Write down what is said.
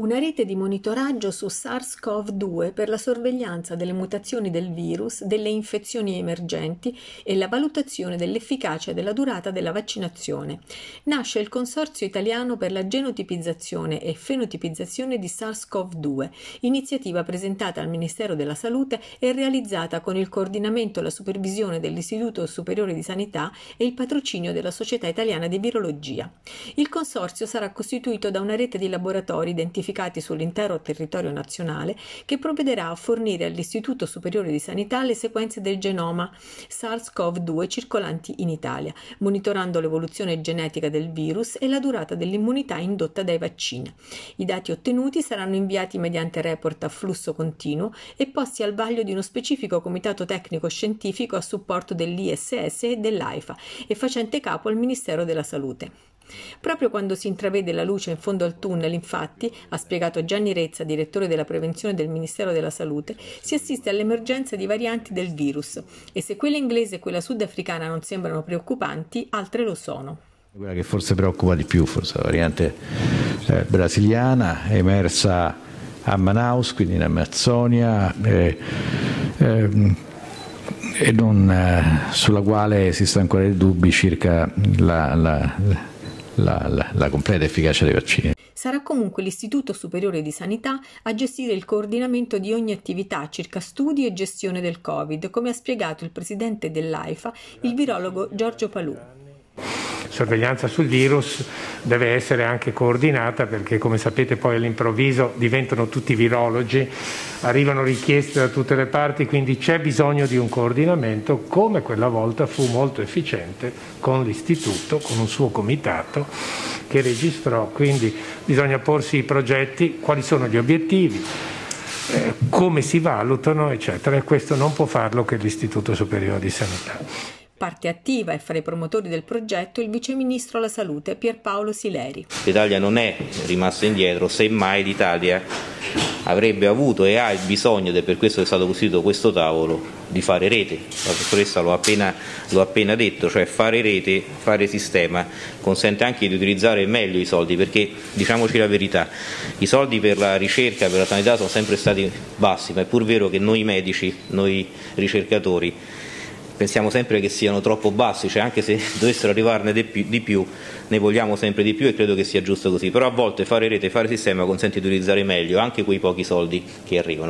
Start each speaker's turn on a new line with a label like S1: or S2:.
S1: Una rete di monitoraggio su SARS-CoV-2 per la sorveglianza delle mutazioni del virus, delle infezioni emergenti e la valutazione dell'efficacia e della durata della vaccinazione. Nasce il Consorzio Italiano per la genotipizzazione e fenotipizzazione di SARS-CoV-2, iniziativa presentata al Ministero della Salute e realizzata con il coordinamento e la supervisione dell'Istituto Superiore di Sanità e il patrocinio della Società Italiana di Virologia. Il consorzio sarà costituito da una rete di laboratori identificati identificati sull'intero territorio nazionale, che provvederà a fornire all'Istituto Superiore di Sanità le sequenze del genoma SARS-CoV-2 circolanti in Italia, monitorando l'evoluzione genetica del virus e la durata dell'immunità indotta dai vaccini. I dati ottenuti saranno inviati mediante report a flusso continuo e posti al vaglio di uno specifico comitato tecnico scientifico a supporto dell'ISS e dell'AIFA e facente capo al Ministero della Salute. Proprio quando si intravede la luce in fondo al tunnel, infatti, ha spiegato Gianni Rezza, direttore della prevenzione del Ministero della Salute, si assiste all'emergenza di varianti del virus e se quella inglese e quella sudafricana non sembrano preoccupanti, altre lo sono.
S2: Quella che forse preoccupa di più, forse la variante eh, brasiliana, emersa a Manaus, quindi in Amazzonia, eh, eh, e non, eh, sulla quale esistono ancora dei dubbi circa la, la la, la, la completa efficacia dei vaccini.
S1: Sarà comunque l'Istituto Superiore di Sanità a gestire il coordinamento di ogni attività circa studi e gestione del Covid, come ha spiegato il presidente dell'AIFA, il virologo Giorgio Palù
S3: sorveglianza sul virus deve essere anche coordinata perché come sapete poi all'improvviso diventano tutti virologi, arrivano richieste da tutte le parti, quindi c'è bisogno di un coordinamento come quella volta fu molto efficiente con l'istituto, con un suo comitato che registrò, quindi bisogna porsi i progetti, quali sono gli obiettivi, eh, come si valutano, eccetera, e questo non può farlo che l'Istituto Superiore di Sanità.
S1: Parte attiva e fra i promotori del progetto il viceministro alla salute Pierpaolo Sileri.
S4: L'Italia non è rimasta indietro, semmai l'Italia avrebbe avuto e ha il bisogno, ed è per questo che è stato costituito questo tavolo, di fare rete. La dottoressa l'ho appena, appena detto, cioè fare rete, fare sistema, consente anche di utilizzare meglio i soldi, perché diciamoci la verità, i soldi per la ricerca, per la sanità sono sempre stati bassi, ma è pur vero che noi medici, noi ricercatori, pensiamo sempre che siano troppo bassi, cioè anche se dovessero arrivarne di più, ne vogliamo sempre di più e credo che sia giusto così, però a volte fare rete, fare sistema consente di utilizzare meglio anche quei pochi soldi che arrivano.